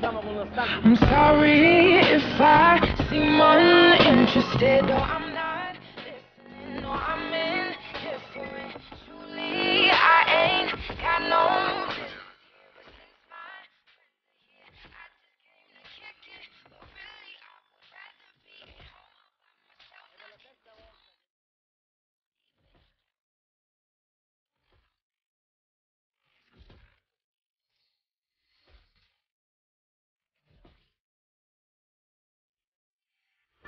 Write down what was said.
I'm sorry if I seem uninterested or I'm not listening or I'm.